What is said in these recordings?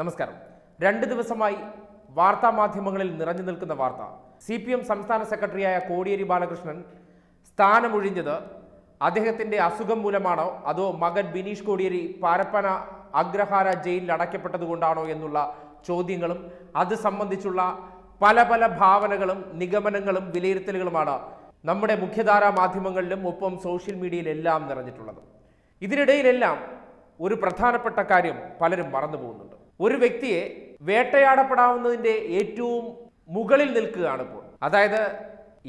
നമസ്കാരം. രണ്ട് ദിവസമായി വാർത്താ മാധ്യമങ്ങളിൽ നിറഞ്ഞു നിൽക്കുന്ന വാർത്ത. സി പി എം സംസ്ഥാന സെക്രട്ടറിയായ കോടിയേരി ബാലകൃഷ്ണൻ സ്ഥാനമൊഴിഞ്ഞത് അദ്ദേഹത്തിന്റെ അസുഖം മൂലമാണോ അതോ മകൻ ബിനീഷ് കോടിയേരി പാരപ്പന അഗ്രഹാര ജയിലിൽ അടയ്ക്കപ്പെട്ടതുകൊണ്ടാണോ എന്നുള്ള ചോദ്യങ്ങളും അത് സംബന്ധിച്ചുള്ള പല പല ഭാവനകളും നിഗമനങ്ങളും വിലയിരുത്തലുകളുമാണ് നമ്മുടെ മുഖ്യധാരാ മാധ്യമങ്ങളിലും ഒപ്പം സോഷ്യൽ മീഡിയയിലെല്ലാം നിറഞ്ഞിട്ടുള്ളത്. ഇതിനിടയിലെല്ലാം ഒരു പ്രധാനപ്പെട്ട കാര്യം പലരും മറന്നു പോകുന്നുണ്ട് ഒരു വ്യക്തിയെ വേട്ടയാടപ്പെടാവുന്നതിന്റെ ഏറ്റവും മുകളിൽ നിൽക്കുകയാണ് ഇപ്പോൾ. അതായത്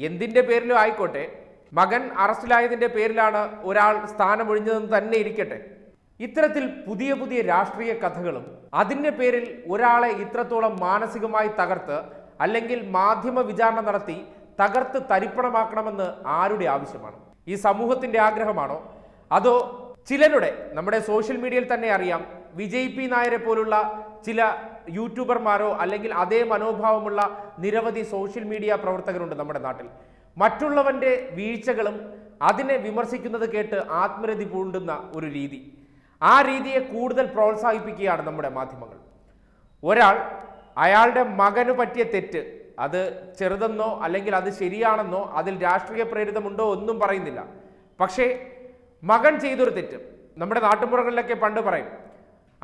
എന്തിന്റെ പേരിലും ആയിക്കോട്ടെ മകൻ അറസ്റ്റിലായതിന്റെ പേരിലാണ് ഒരാൾ സ്ഥാനമൊഴിഞ്ഞതെന്ന് തന്നെ ഇരിക്കട്ടെ. ഇത്തരത്തിൽ പുതിയ പുതിയ രാഷ്ട്രീയ കഥകളും അതിന്റെ പേരിൽ ഒരാളെ ഇത്രത്തോളം മാനസികമായി തകർത്ത് അല്ലെങ്കിൽ മാധ്യമ വിചാരണ നടത്തി തകർത്ത് തരിപ്പണമാക്കണമെന്ന് ആരുടെ ആവശ്യമാണ്? ഈ സമൂഹത്തിന്റെ ആഗ്രഹമാണോ? അതോ ചിലരുടെ നമ്മുടെ സോഷ്യൽ മീഡിയയിൽ തന്നെ അറിയാം വിജയ് പി നായരെ പോലുള്ള ചില യൂട്യൂബർമാരോ അല്ലെങ്കിൽ അതേ മനോഭാവമുള്ള നിരവധി സോഷ്യൽ മീഡിയ പ്രവർത്തകരുണ്ട് നമ്മുടെ നാട്ടിൽ. മറ്റുള്ളവന്റെ വീഴ്ചകളും അതിനെ വിമർശിക്കുന്നത് കേട്ട് ആത്മരതി പൂണ്ടുന്ന ഒരു രീതി. ആ രീതിയെ കൂടുതൽ പ്രോത്സാഹിപ്പിക്കുകയാണ് നമ്മുടെ മാധ്യമങ്ങൾ. ഒരാൾ അയാളുടെ മകന് പറ്റിയ തെറ്റ് അത് ചെറുതെന്നോ അല്ലെങ്കിൽ അത് ശരിയാണെന്നോ അതിൽ രാഷ്ട്രീയ പ്രേരിതമുണ്ടോ ഒന്നും പറയുന്നില്ല. പക്ഷേ മകൻ ചെയ്തൊരു തെറ്റ്. നമ്മുടെ നാട്ടുമ്പുറങ്ങളിലൊക്കെ പണ്ട് പറയും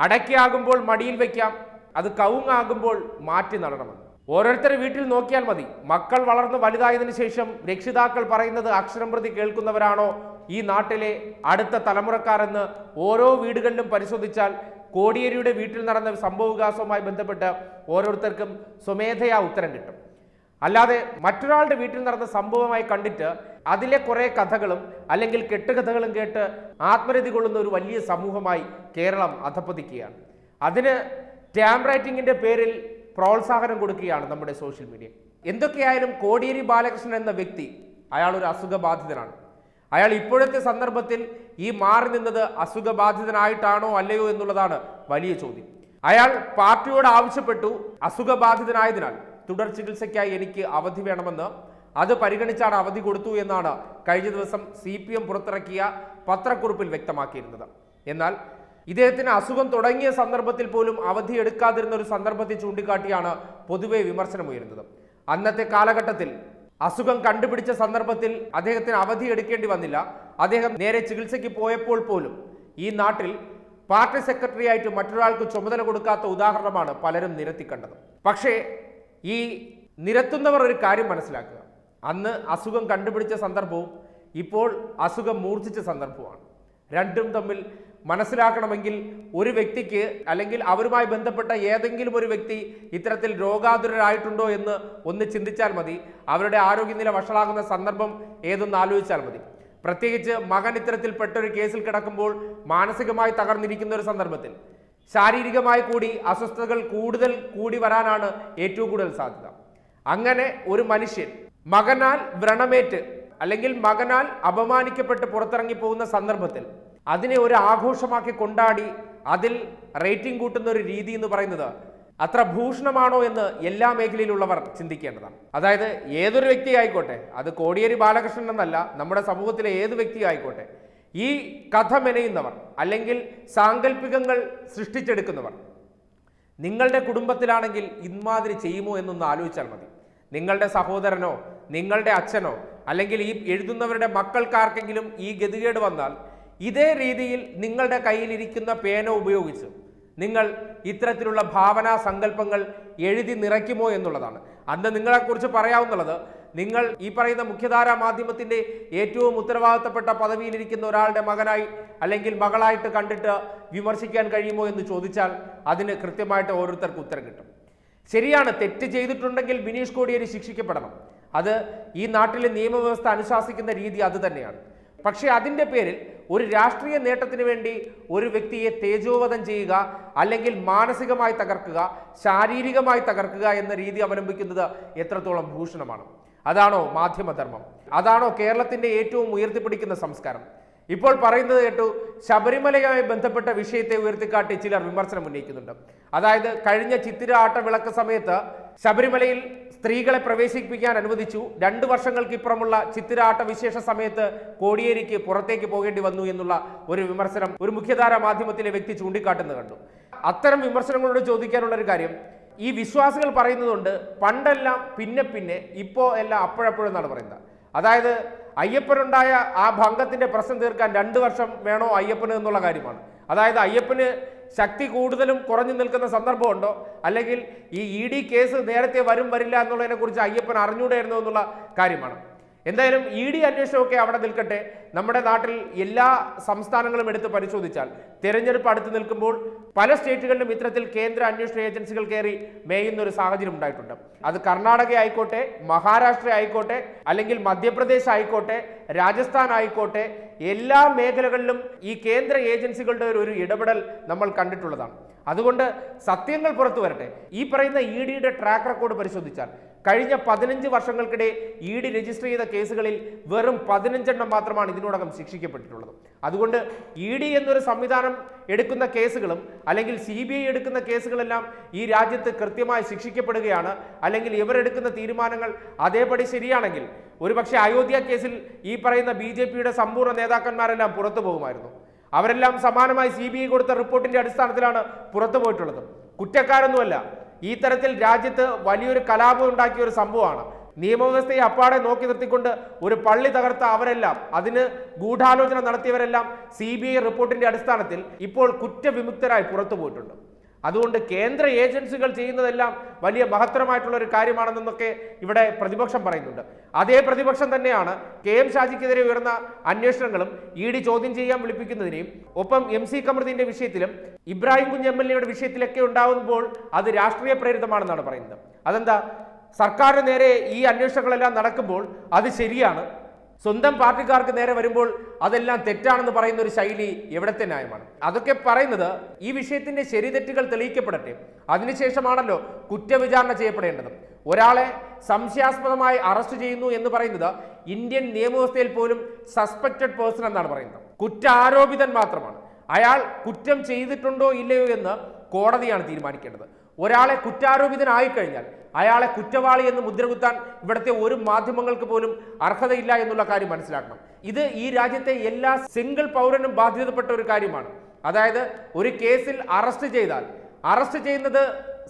അടയ്ക്കാകുമ്പോൾ മടിയിൽ വയ്ക്കാം. അത് കവുങ്ങാകുമ്പോൾ മാറ്റി നടണമെന്ന് ഓരോരുത്തരെ വീട്ടിൽ നോക്കിയാൽ മതി. മക്കൾ വളർന്ന് വലുതായതിനു ശേഷം രക്ഷിതാക്കൾ പറയുന്നത് അക്ഷരം പ്രതി കേൾക്കുന്നവരാണോ? ഈ നാട്ടിലെ അടുത്ത തലമുറക്കാരെന്ന് ഓരോ വീടുകളിലും പരിശോധിച്ചാൽ കോടിയേരിയുടെ വീട്ടിൽ നടന്ന സംഭവവികാസവുമായി ബന്ധപ്പെട്ട് ഓരോരുത്തർക്കും സ്വമേധയാ ഉത്തരം കിട്ടും. അല്ലാതെ മറ്റൊരാളുടെ വീട്ടിൽ നടന്ന സംഭവമായി കണ്ടിട്ട് അതിലെ കുറെ കഥകളും അല്ലെങ്കിൽ കെട്ടുകഥകളും കേട്ട് ആത്മരതി കൊള്ളുന്ന ഒരു വലിയ സമൂഹമായി കേരളം അധപ്പതിക്കുകയാണ് അതിന് ടാം റൈറ്റിംഗിന്റെ പേരിൽ പ്രോത്സാഹനം കൊടുക്കുകയാണ് നമ്മുടെ സോഷ്യൽ മീഡിയ എന്തൊക്കെയായാലും കോടിയേരി ബാലകൃഷ്ണൻ എന്ന വ്യക്തി അയാൾ ഒരു അസുഖബാധിതനാണ്. അയാൾ ഇപ്പോഴത്തെ സന്ദർഭത്തിൽ ഈ മാറി നിന്നത് അസുഖബാധിതനായിട്ടാണോ അല്ലയോ എന്നുള്ളതാണ് വലിയ ചോദ്യം. അയാൾ പാർട്ടിയോട് ആവശ്യപ്പെട്ടു അസുഖബാധിതനായതിനാൽ. തുടർ ചികിത്സയ്ക്കായി എനിക്ക് അവധി വേണമെന്ന്. അത് പരിഗണിച്ചാണ് അവധി കൊടുത്തു എന്നാണ് കഴിഞ്ഞ ദിവസം സി പി എം പുറത്തിറക്കിയ പത്രക്കുറിപ്പിൽ വ്യക്തമാക്കിയിരുന്നത്. എന്നാൽ ഇദ്ദേഹത്തിന് അസുഖം തുടങ്ങിയ സന്ദർഭത്തിൽ പോലും അവധി എടുക്കാതിരുന്ന ഒരു സന്ദർഭത്തെ ചൂണ്ടിക്കാട്ടിയാണ് പൊതുവെ വിമർശനമുയരുന്നത് അന്നത്തെ കാലഘട്ടത്തിൽ അസുഖം കണ്ടുപിടിച്ച സന്ദർഭത്തിൽ അദ്ദേഹത്തിന് അവധി എടുക്കേണ്ടി വന്നില്ല. അദ്ദേഹം നേരെ ചികിത്സയ്ക്ക് പോയപ്പോൾ പോലും ഈ നാട്ടിൽ പാർട്ടി സെക്രട്ടറി ആയിട്ട് മറ്റൊരാൾക്ക് ചുമതല കൊടുക്കാത്ത ഉദാഹരണമാണ് പലരും നിരത്തിക്കണ്ടത്. പക്ഷേ ഈ നിരത്തുന്നവർ ഒരു കാര്യം മനസ്സിലാക്കുക. അന്ന് അസുഖം കണ്ടുപിടിച്ച സന്ദർഭവും ഇപ്പോൾ അസുഖം മൂർച്ഛിച്ച സന്ദർഭമാണ് രണ്ടും തമ്മിൽ മനസ്സിലാക്കണമെങ്കിൽ ഒരു വ്യക്തിക്ക് അല്ലെങ്കിൽ അവരുമായി ബന്ധപ്പെട്ട ഏതെങ്കിലും ഒരു വ്യക്തി ഇത്തരത്തിൽ രോഗാതുരരായിട്ടുണ്ടോ എന്ന് ഒന്ന് ചിന്തിച്ചാൽ മതി. അവരുടെ ആരോഗ്യനില വഷളാകുന്ന സന്ദർഭം ഏതൊന്ന് ആലോചിച്ചാൽ മതി. പ്രത്യേകിച്ച് മകൻ ഇത്തരത്തിൽ പെട്ടൊരു കേസിൽ കിടക്കുമ്പോൾ മാനസികമായി തകർന്നിരിക്കുന്ന ഒരു സന്ദർഭത്തിൽ ശാരീരികമായി കൂടി അസ്വസ്ഥതകൾ കൂടുതൽ കൂടി വരാനാണ് ഏറ്റവും കൂടുതൽ സാധ്യത. അങ്ങനെ ഒരു മനുഷ്യൻ മകനാൽ വ്രണമേറ്റ് അല്ലെങ്കിൽ മകനാൽ അപമാനിക്കപ്പെട്ട് പുറത്തിറങ്ങി പോകുന്ന സന്ദർഭത്തിൽ അതിനെ ഒരു ആഘോഷമാക്കി കൊണ്ടാടി അതിൽ റേറ്റിംഗ് കൂട്ടുന്ന ഒരു രീതി എന്ന് പറയുന്നത് അത്ര ഭൂഷണമാണോ എന്ന് എല്ലാ മേഖലയിലുള്ളവർ ചിന്തിക്കേണ്ടതാണ്. അതായത് ഏതൊരു വ്യക്തി ആയിക്കോട്ടെ അത് കോടിയേരി ബാലകൃഷ്ണൻ എന്നല്ല നമ്മുടെ സമൂഹത്തിലെ ഏത് വ്യക്തി ആയിക്കോട്ടെ ഈ കഥ മെനയുന്നവർ അല്ലെങ്കിൽ സാങ്കല്പികങ്ങൾ സൃഷ്ടിച്ചെടുക്കുന്നവർ നിങ്ങളുടെ കുടുംബത്തിലാണെങ്കിൽ ഇമാതിരി ചെയ്യുമോ എന്നൊന്ന് ആലോചിച്ചാൽ മതി. നിങ്ങളുടെ സഹോദരനോ നിങ്ങളുടെ അച്ഛനോ അല്ലെങ്കിൽ ഈ എഴുതുന്നവരുടെ മക്കൾക്കാർക്കെങ്കിലും ഈ ഗതികേട് വന്നാൽ ഇതേ രീതിയിൽ നിങ്ങളുടെ കയ്യിലിരിക്കുന്ന പേന ഉപയോഗിച്ച് നിങ്ങൾ ഇത്തരത്തിലുള്ള ഭാവനാ സങ്കല്പങ്ങൾ എഴുതി നിറയ്ക്കുമോ എന്നുള്ളതാണ്. അന്ന് നിങ്ങളെക്കുറിച്ച് പറയാവുന്നത് നിങ്ങൾ ഈ പറയുന്ന മുഖ്യധാരാ മാധ്യമത്തിന്റെ ഏറ്റവും ഉത്തരവാദിത്തപ്പെട്ട പദവിയിലിരിക്കുന്ന ഒരാളുടെ മകനായി അല്ലെങ്കിൽ മകളായിട്ട് കണ്ടിട്ട് വിമർശിക്കാൻ കഴിയുമോ എന്ന് ചോദിച്ചാൽ അതിന് കൃത്യമായിട്ട് ഓരോരുത്തർക്ക് ഉത്തരം കിട്ടും. ശരിയാണ് തെറ്റ് ചെയ്തിട്ടുണ്ടെങ്കിൽ ബിനീഷ് കോടിയേരി ശിക്ഷിക്കപ്പെടണം. അത് ഈ നാട്ടിലെ നിയമവ്യവസ്ഥ അനുശാസിക്കുന്ന രീതി അത് തന്നെയാണ്. പക്ഷേ അതിന്റെ പേരിൽ ഒരു രാഷ്ട്രീയ നേട്ടത്തിന് വേണ്ടി ഒരു വ്യക്തിയെ തേജോവധം ചെയ്യുക അല്ലെങ്കിൽ മാനസികമായി തകർക്കുക ശാരീരികമായി തകർക്കുക എന്ന രീതി അവലംബിക്കുന്നത് എത്രത്തോളം ഭൂഷണമാണ്. അതാണോ മാധ്യമധർമ്മം? അതാണോ കേരളത്തിന്റെ ഏറ്റവും ഉയർത്തിപ്പിടിക്കുന്ന സംസ്കാരം? ഇപ്പോൾ പറയുന്നത് കേട്ടു ശബരിമലയുമായി ബന്ധപ്പെട്ട വിഷയത്തെ ഉയർത്തിക്കാട്ടി ചിലർ വിമർശനം ഉന്നയിക്കുന്നുണ്ട്. അതായത് കഴിഞ്ഞ ചിത്തിര ആട്ട വിളക്ക് സമയത്ത് ശബരിമലയിൽ സ്ത്രീകളെ പ്രവേശിപ്പിക്കാൻ അനുവദിച്ചു. രണ്ട് വർഷങ്ങൾക്കിപ്പുറമുള്ള ചിത്തിരാട്ട വിശേഷ സമയത്ത് കോടിയേരിക്ക് പുറത്തേക്ക് പോകേണ്ടി വന്നു എന്നുള്ള ഒരു വിമർശനം ഒരു മുഖ്യധാര മാധ്യമത്തിലെ വ്യക്തി ചൂണ്ടിക്കാട്ടുന്നത് കണ്ടു. അത്തരം വിമർശനങ്ങളോട് ചോദിക്കാനുള്ള ഒരു കാര്യം ഈ വിശ്വാസികൾ പറയുന്നതുകൊണ്ട് പണ്ടെല്ലാം പിന്നെ പിന്നെ ഇപ്പോൾ എല്ലാം അപ്പോഴപ്പോഴെന്നാണ് പറയുന്നത്. അതായത് അയ്യപ്പനുണ്ടായ ആ ഭംഗത്തിന്റെ പ്രശ്നം തീർക്കാൻ രണ്ട് വർഷം വേണോ അയ്യപ്പന് എന്നുള്ള കാര്യമാണ്. അതായത് അയ്യപ്പന് ശക്തി കൂടുതലും കുറഞ്ഞു നിൽക്കുന്ന സന്ദർഭമുണ്ടോ? അല്ലെങ്കിൽ ഈ ഇ ഡി കേസ് നേരത്തെ വരും വരില്ല എന്നുള്ളതിനെക്കുറിച്ച് അയ്യപ്പൻ അറിഞ്ഞൂടായിരുന്നു എന്നുള്ള കാര്യമാണ്. എന്തായാലും ഇ ഡി അന്വേഷണമൊക്കെ അവിടെ നിൽക്കട്ടെ. നമ്മുടെ നാട്ടിൽ എല്ലാ സംസ്ഥാനങ്ങളും എടുത്ത് പരിശോധിച്ചാൽ തെരഞ്ഞെടുപ്പ് അടുത്ത് നിൽക്കുമ്പോൾ പല സ്റ്റേറ്റുകളിലും ഇത്തരത്തിൽ കേന്ദ്ര അന്വേഷണ ഏജൻസികൾ കയറി മേയുന്ന ഒരു സാഹചര്യം ഉണ്ടായിട്ടുണ്ട്. അത് കർണാടക ആയിക്കോട്ടെ മഹാരാഷ്ട്ര ആയിക്കോട്ടെ അല്ലെങ്കിൽ മധ്യപ്രദേശ് ആയിക്കോട്ടെ രാജസ്ഥാൻ ആയിക്കോട്ടെ എല്ലാ മേഖലകളിലും ഈ കേന്ദ്ര ഏജൻസികളുടെ ഒരു- ഇടപെടൽ നമ്മൾ കണ്ടിട്ടുള്ളതാണ്. അതുകൊണ്ട് സത്യങ്ങൾ പുറത്തു വരട്ടെ. ഈ പറയുന്ന ഇ ഡിയുടെ ട്രാക്ക് റെക്കോർഡ് പരിശോധിച്ചാൽ കഴിഞ്ഞ പതിനഞ്ച് വർഷങ്ങൾക്കിടെ ഇ ഡി രജിസ്റ്റർ ചെയ്ത കേസുകളിൽ വെറും പതിനഞ്ചെണ്ണം മാത്രമാണ് ഇതിനോടകം ശിക്ഷിക്കപ്പെട്ടിട്ടുള്ളത്. അതുകൊണ്ട് ഇ ഡി എന്നൊരു സംവിധാനം എടുക്കുന്ന കേസുകളും അല്ലെങ്കിൽ സി ബി ഐ എടുക്കുന്ന കേസുകളെല്ലാം ഈ രാജ്യത്ത് കൃത്യമായി ശിക്ഷിക്കപ്പെടുകയാണ്. അല്ലെങ്കിൽ ഇവരെടുക്കുന്ന തീരുമാനങ്ങൾ അതേപടി ശരിയാണെങ്കിൽ ഒരുപക്ഷെ അയോധ്യ കേസിൽ ഈ പറയുന്ന ബി ജെ പിയുടെ സമ്പൂർണ നേതാക്കന്മാരെല്ലാം പുറത്തു പോകുമായിരുന്നു. അവരെല്ലാം സമാനമായി സി ബി ഐ കൊടുത്ത റിപ്പോർട്ടിന്റെ അടിസ്ഥാനത്തിലാണ് പുറത്തു പോയിട്ടുള്ളത്. കുറ്റക്കാരൊന്നുമല്ല. ഈ തരത്തിൽ രാജ്യത്ത് വലിയൊരു കലാപം ഉണ്ടാക്കിയ ഒരു സംഭവമാണ്. നിയമവ്യവസ്ഥയെ അപ്പാടെ നോക്കി നിർത്തിക്കൊണ്ട് ഒരു പള്ളി തകർത്ത അവരെല്ലാം അതിന് ഗൂഢാലോചന നടത്തിയവരെല്ലാം സി റിപ്പോർട്ടിന്റെ അടിസ്ഥാനത്തിൽ ഇപ്പോൾ കുറ്റവിമുക്തരായി പുറത്തു പോയിട്ടുണ്ട് അതുകൊണ്ട് കേന്ദ്ര ഏജൻസികൾ ചെയ്യുന്നതെല്ലാം വലിയ മഹത്തരമായിട്ടുള്ള ഒരു കാര്യമാണെന്നൊക്കെ ഇവിടെ പ്രതിപക്ഷം പറയുന്നുണ്ട്. അതേ പ്രതിപക്ഷം തന്നെയാണ് കെ എം ഷാജിക്കെതിരെ ഉയർന്ന അന്വേഷണങ്ങളും ഇ ഡി ചോദ്യം ചെയ്യാൻ വിളിപ്പിക്കുന്നതിനെയും ഒപ്പം എം സി കമൃതിന്റെ വിഷയത്തിലും ഇബ്രാഹിം കുഞ്ഞ് എം എൽ എയുടെ വിഷയത്തിലൊക്കെ ഉണ്ടാകുമ്പോൾ അത് രാഷ്ട്രീയ പ്രേരിതമാണെന്നാണ് പറയുന്നത്. അതെന്താ? സർക്കാരിന് നേരെ ഈ അന്വേഷണങ്ങളെല്ലാം നടക്കുമ്പോൾ അത് ശരിയാണ്. സ്വന്തം പാർട്ടിക്കാർക്ക് നേരെ വരുമ്പോൾ അതെല്ലാം തെറ്റാണെന്ന് പറയുന്ന ഒരു ശൈലി എവിടത്തെ ന്യായമാണ്? അതൊക്കെ പറയുന്നത് ഈ വിഷയത്തിന്റെ ശരി തെറ്റുകൾ തെളിയിക്കപ്പെടട്ടെ. അതിനുശേഷമാണല്ലോ കുറ്റവിചാരണ ചെയ്യപ്പെടേണ്ടത്. ഒരാളെ സംശയാസ്പദമായി അറസ്റ്റ് ചെയ്യുന്നു എന്ന് പറയുന്നത് ഇന്ത്യൻ നിയമവ്യവസ്ഥയിൽ പോലും സസ്പെക്റ്റഡ് പേഴ്സൺ എന്നാണ് പറയുന്നത്. കുറ്റാരോപിതൻ മാത്രമാണ്. അയാൾ കുറ്റം ചെയ്തിട്ടുണ്ടോ ഇല്ലയോ എന്ന് കോടതിയാണ് തീരുമാനിക്കേണ്ടത്. ഒരാളെ കുറ്റാരോപിതനായി കഴിഞ്ഞാൽ അയാളെ കുറ്റവാളി എന്ന് മുദ്രകുത്താൻ ഇവിടുത്തെ ഒരു മാധ്യമങ്ങൾക്ക് പോലും അർഹതയില്ല എന്നുള്ള കാര്യം മനസ്സിലാക്കണം. ഇത് ഈ രാജ്യത്തെ എല്ലാ സിംഗിൾ പൗരനും ബാധ്യതപ്പെട്ട ഒരു കാര്യമാണ്. അതായത് ഒരു കേസിൽ അറസ്റ്റ് ചെയ്താൽ അറസ്റ്റ് ചെയ്യുന്നത്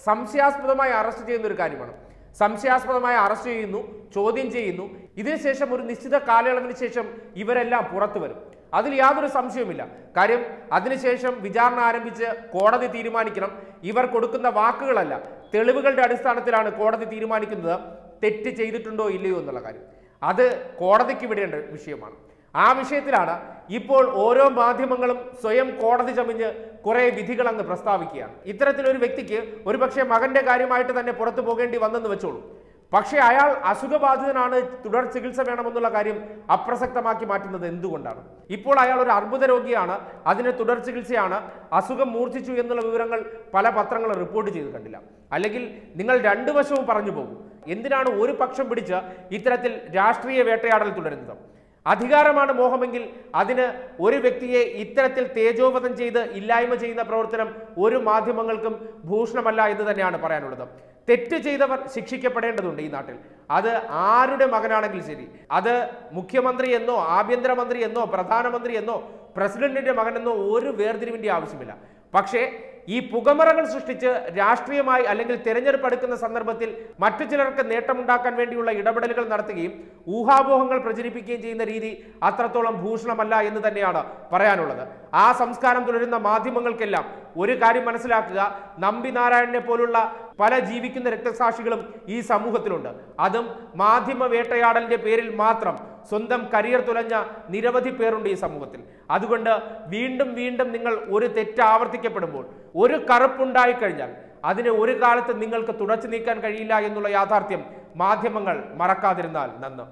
സംശയാസ്പദമായി അറസ്റ്റ് ചെയ്യുന്ന ഒരു കാര്യമാണ്. സംശയാസ്പദമായി അറസ്റ്റ് ചെയ്യുന്നു ചോദ്യം ചെയ്യുന്നു. ഇതിനുശേഷം ഒരു നിശ്ചിത കാലയളവിന് ശേഷം ഇവരെല്ലാം പുറത്തു വരും. അതിൽ യാതൊരു സംശയവുമില്ല. കാര്യം അതിനുശേഷം വിചാരണ ആരംഭിച്ച് കോടതി തീരുമാനിക്കണം. ഇവർ കൊടുക്കുന്ന വാക്കുകളല്ല. തെളിവുകളുടെ അടിസ്ഥാനത്തിലാണ് കോടതി തീരുമാനിക്കുന്നത്. തെറ്റ് ചെയ്തിട്ടുണ്ടോ ഇല്ലയോ എന്നുള്ള കാര്യം. അത് കോടതിക്ക് വിടേണ്ട വിഷയമാണ്. ആ വിഷയത്തിലാണ് ഇപ്പോൾ ഓരോ മാധ്യമങ്ങളും സ്വയം കോടതി ചമിഞ്ഞ് കുറെ വിധികൾ അങ്ങ് പ്രസ്താവിക്കുകയാണ്. ഇത്തരത്തിലൊരു വ്യക്തിക്ക് ഒരുപക്ഷെ മകന്റെ കാര്യമായിട്ട് തന്നെ പുറത്തു പോകേണ്ടി വന്നെന്ന് വെച്ചോളൂ. പക്ഷേ അയാൾ അസുഖബാധിതനാണ് തുടർ ചികിത്സ വേണമെന്നുള്ള കാര്യം അപ്രസക്തമാക്കി മാറ്റുന്നത് എന്തുകൊണ്ടാണ്? ഇപ്പോൾ അയാൾ ഒരു അർബുദ രോഗിയാണ് അതിന് തുടർ ചികിത്സയാണ് അസുഖം മൂർച്ഛിച്ചു എന്നുള്ള വിവരങ്ങൾ പല പത്രങ്ങളും റിപ്പോർട്ട് ചെയ്ത് കണ്ടില്ല. അല്ലെങ്കിൽ നിങ്ങൾ രണ്ടു വശവും പറഞ്ഞു പോകും. എന്തിനാണ് ഒരു പക്ഷം പിടിച്ച് ഇത്തരത്തിൽ രാഷ്ട്രീയ വേട്ടയാടൽ തുടരുന്നത്? അധികാരമാണ് മോഹമെങ്കിൽ അതിന് ഒരു വ്യക്തിയെ ഇത്തരത്തിൽ തേജോവധം ചെയ്ത് ഇല്ലായ്മ ചെയ്യുന്ന പ്രവർത്തനം ഒരു മാധ്യമങ്ങൾക്കും ഭൂഷണമല്ല എന്ന് തന്നെയാണ് പറയാനുള്ളത്. തെറ്റ് ചെയ്തവർ ശിക്ഷിക്കപ്പെടേണ്ടതുണ്ട് ഈ നാട്ടിൽ. അത് ആരുടെ മകനാണെങ്കിലും ശരി. അത് മുഖ്യമന്ത്രി എന്നോ ആഭ്യന്തരമന്ത്രി എന്നോ പ്രധാനമന്ത്രി എന്നോ പ്രസിഡന്റിന്റെ മകനെന്നോ ഒരു വേർതിരിവിന്റെ ആവശ്യമില്ല. പക്ഷേ ഈ പുകമറകൾ സൃഷ്ടിച്ച് രാഷ്ട്രീയമായി അല്ലെങ്കിൽ തിരഞ്ഞെടുപ്പ് എടുക്കുന്ന സന്ദർഭത്തിൽ മറ്റു ചിലർക്ക് നേട്ടമുണ്ടാക്കാൻ വേണ്ടിയുള്ള ഇടപെടലുകൾ നടത്തുകയും ഊഹാപോഹങ്ങൾ പ്രചരിപ്പിക്കുകയും ചെയ്യുന്ന രീതി അത്രത്തോളം ഭൂഷണമല്ല എന്ന് തന്നെയാണ് പറയാനുള്ളത്. ആ സംസ്കാരം തുടരുന്ന മാധ്യമങ്ങൾക്കെല്ലാം ഒരു കാര്യം മനസ്സിലാക്കുക. നമ്പി നാരായണനെ പോലുള്ള പല ജീവിക്കുന്ന രക്തസാക്ഷികളും ഈ സമൂഹത്തിലുണ്ട്. അതും മാധ്യമ വേട്ടയാടലിന്റെ പേരിൽ മാത്രം. സ്വന്തം കരിയർ തുലഞ്ഞ നിരവധി പേരുണ്ട് ഈ സമൂഹത്തിൽ. അതുകൊണ്ട് വീണ്ടും വീണ്ടും നിങ്ങൾ ഒരു തെറ്റ് ആവർത്തിക്കപ്പെടുമ്പോൾ ഒരു കറുപ്പുണ്ടായി കഴിഞ്ഞാൽ അതിനെ ഒരു കാലത്ത് നിങ്ങൾക്ക് തുടച്ചു നീക്കാൻ കഴിയില്ല എന്നുള്ള യാഥാർത്ഥ്യം മാധ്യമങ്ങൾ മറക്കാതിരുന്നാൽ നന്ന്.